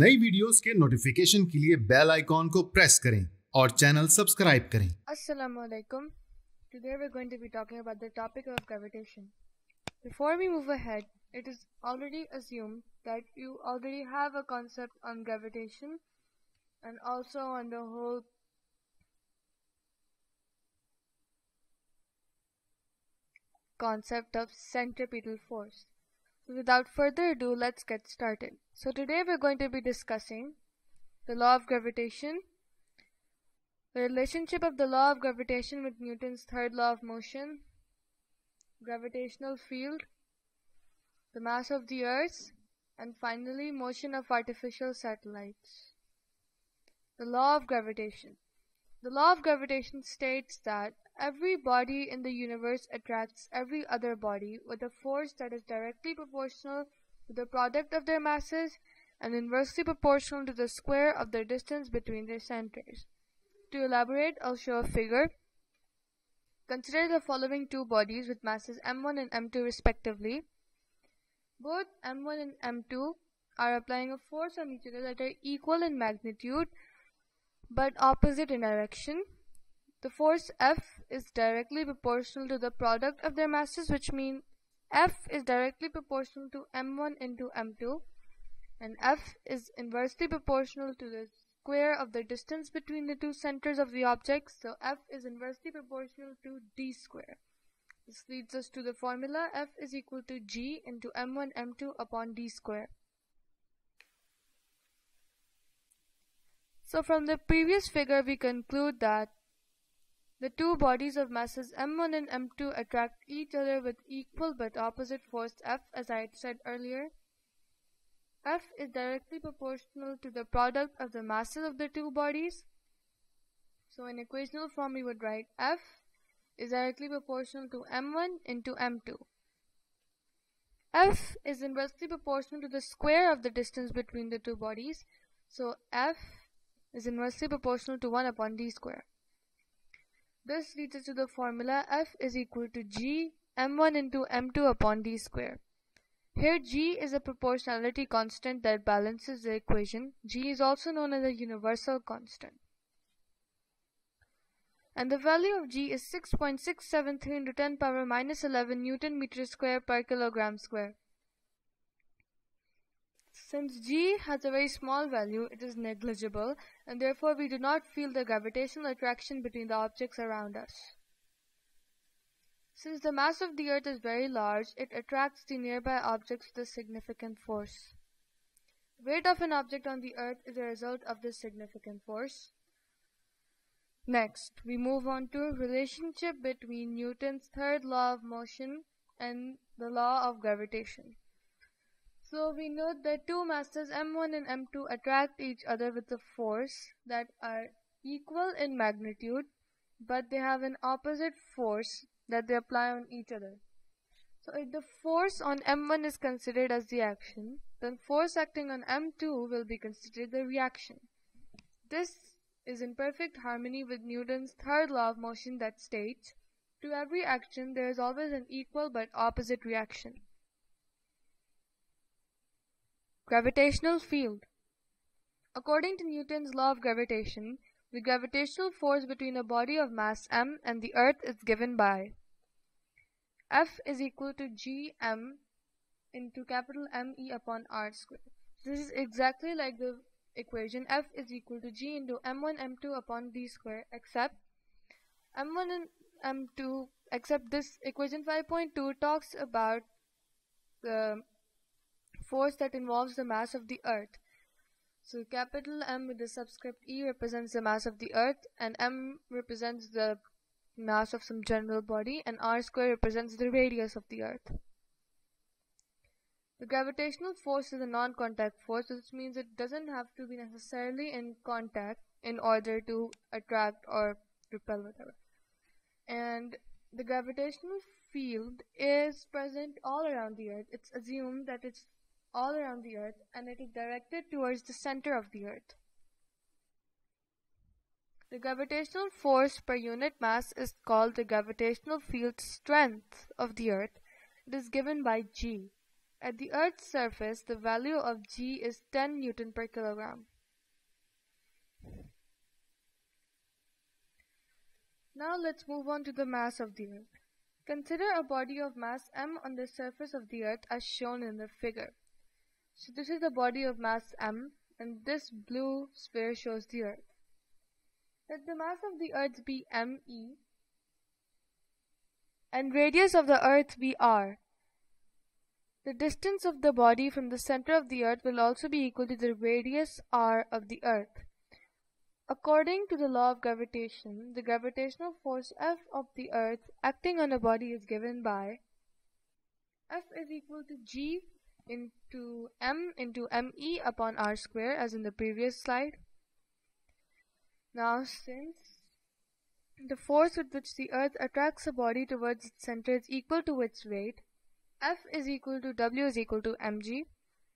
नई वीडियोस के नोटिफिकेशन के लिए बेल आइकॉन को प्रेस करें और चैनल सब्सक्राइब करें Assalamu alaikum. Today we're going to be talking about the topic of gravitation. Before we move ahead, it is already assumed that you already have a concept on gravitation and also on the whole concept of centripetal force. Without further ado, let's get started. So today we're going to be discussing the law of gravitation, the relationship of the law of gravitation with Newton's third law of motion, gravitational field, the mass of the earth, and finally motion of artificial satellites. The law of gravitation. The law of gravitation states that every body in the universe attracts every other body with a force that is directly proportional to the product of their masses and inversely proportional to the square of their distance between their centers. To elaborate, I'll show a figure. Consider the following two bodies with masses m1 and m2 respectively. Both m1 and m2 are applying a force on each other that are equal in magnitude but opposite in direction. The force F is directly proportional to the product of their masses, which means F is directly proportional to m1 into m2, and F is inversely proportional to the square of the distance between the two centers of the object, so F is inversely proportional to d square. This leads us to the formula F is equal to g into m1 m2 upon d square. So from the previous figure we conclude that the two bodies of masses m1 and m2 attract each other with equal but opposite force F as I had said earlier. F is directly proportional to the product of the masses of the two bodies. So in equational form we would write F is directly proportional to m1 into m2. F is inversely proportional to the square of the distance between the two bodies. So F is inversely proportional to 1 upon d square. This leads us to the formula F is equal to g m1 into m2 upon d square. Here g is a proportionality constant that balances the equation. g is also known as a universal constant. And the value of g is 6.673 into 10 power minus 11 Newton meter square per kilogram square. Since g has a very small value, it is negligible and therefore we do not feel the gravitational attraction between the objects around us. Since the mass of the earth is very large, it attracts the nearby objects with a significant force. Weight of an object on the earth is a result of this significant force. Next, we move on to relationship between Newton's third law of motion and the law of gravitation. So we note that two masses m1 and m2 attract each other with a force that are equal in magnitude but they have an opposite force that they apply on each other. So if the force on m1 is considered as the action, then force acting on m2 will be considered the reaction. This is in perfect harmony with Newton's third law of motion that states, to every action there is always an equal but opposite reaction. Gravitational field. According to Newton's law of gravitation, the gravitational force between a body of mass m and the earth is given by F is equal to gm into capital M E upon r squared. This is exactly like the equation F is equal to g into m1 m2 upon d square except m1 and m2 except this equation 5.2 talks about the force that involves the mass of the earth. So capital M with the subscript E represents the mass of the earth and M represents the mass of some general body and R square represents the radius of the earth. The gravitational force is a non-contact force which means it doesn't have to be necessarily in contact in order to attract or repel whatever. And the gravitational field is present all around the earth. It's assumed that it's all around the earth and it is directed towards the center of the earth. The gravitational force per unit mass is called the gravitational field strength of the earth. It is given by G. At the Earth's surface, the value of G is 10 Newton per kilogram. Now let's move on to the mass of the Earth. Consider a body of mass m on the surface of the Earth as shown in the figure. So this is the body of mass m and this blue sphere shows the Earth. Let the mass of the Earth be me and radius of the Earth be r. The distance of the body from the center of the Earth will also be equal to the radius r of the Earth. According to the law of gravitation, the gravitational force F of the Earth acting on a body is given by F is equal to G into M into ME upon R square as in the previous slide. Now since the force with which the Earth attracts a body towards its center is equal to its weight, F is equal to W is equal to mg.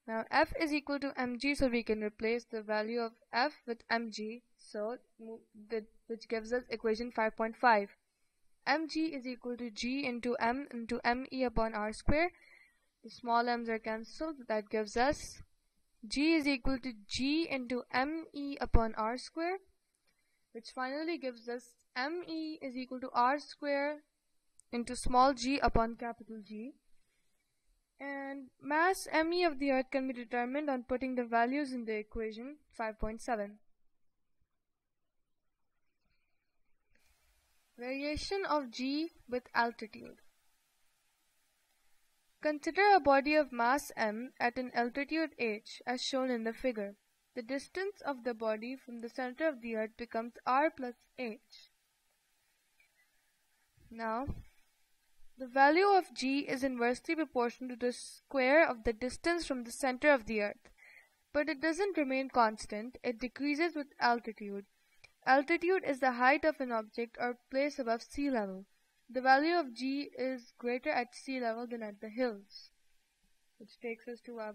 Now F is equal to mg so we can replace the value of F with mg so which gives us equation 5.5. mg is equal to g into m into me upon r square. The small m's are cancelled. That gives us g is equal to g into me upon r square, which finally gives us me is equal to r square into small g upon capital G. And mass me of the earth can be determined on putting the values in the equation 5.7. Variation of g with altitude. Consider a body of mass m at an altitude h as shown in the figure. The distance of the body from the center of the earth becomes r plus h. Now, the value of g is inversely proportional to the square of the distance from the center of the earth. But it doesn't remain constant, it decreases with altitude Altitude is the height of an object or place above sea level. The value of g is greater at sea level than at the hills. Which takes us to our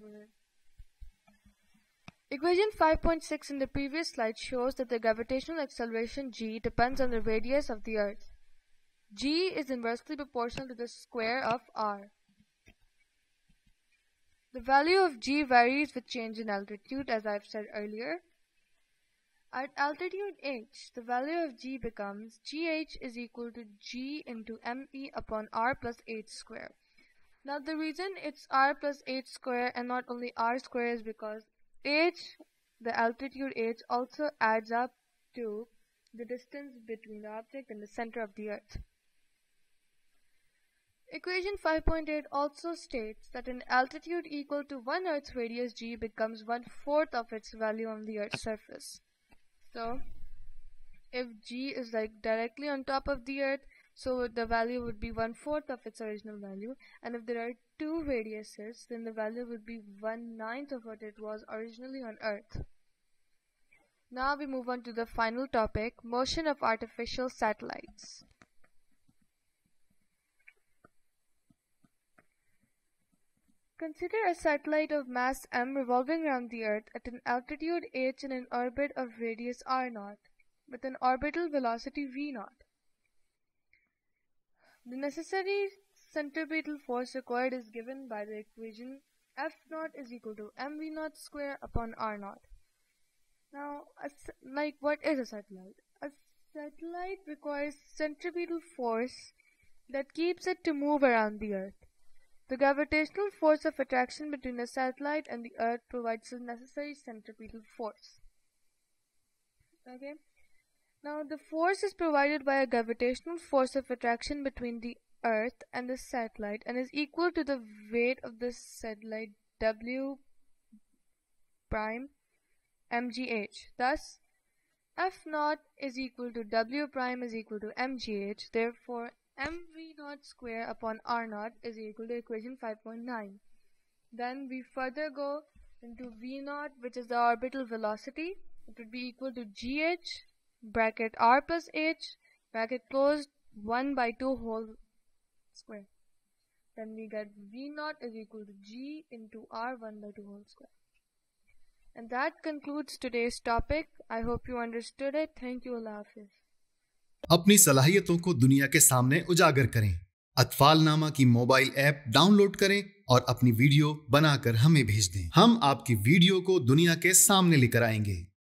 Equation 5.6 in the previous slide shows that the gravitational acceleration g depends on the radius of the earth. g is inversely proportional to the square of r. The value of g varies with change in altitude as I've said earlier. At altitude h, the value of g becomes gh is equal to g into me upon r plus h square. Now the reason it's r plus h square and not only r square is because h, the altitude h also adds up to the distance between the object and the center of the earth. Equation 5.8 also states that an altitude equal to 1 Earth's radius g becomes one-fourth of its value on the Earth's surface. So if g is like directly on top of the earth, so the value would be one fourth of its original value. And if there are two radiuses, then the value would be one ninth of what it was originally on earth. Now we move on to the final topic, motion of artificial satellites. Consider a satellite of mass m revolving around the Earth at an altitude h in an orbit of radius r0, with an orbital velocity v0. The necessary centripetal force required is given by the equation F0 is equal to mv0 square upon r0. Now, like what is a satellite? A satellite requires centripetal force that keeps it to move around the Earth. The gravitational force of attraction between a satellite and the Earth provides the necessary centripetal force. Okay. Now the force is provided by a gravitational force of attraction between the Earth and the satellite and is equal to the weight of the satellite W prime mgh. Thus, F naught is equal to W prime is equal to mgh. Therefore, mv naught square upon r naught is equal to equation 5.9. Then we further go into v naught which is the orbital velocity. It would be equal to gh bracket r plus h bracket closed 1 by 2 whole square. Then we get v naught is equal to g into r 1 by 2 whole square. And that concludes today's topic. I hope you understood it. Thank you, Allah Hafiz. अपनी सलाहियतों को दुनिया के सामने उजागर करें। अतफाल नामा की mobile app download करें और अपनी वीडियो बनाकर हमें भेज दें। हम आपकी वीडियो को दुनिया के सामने लेकर आएँगे।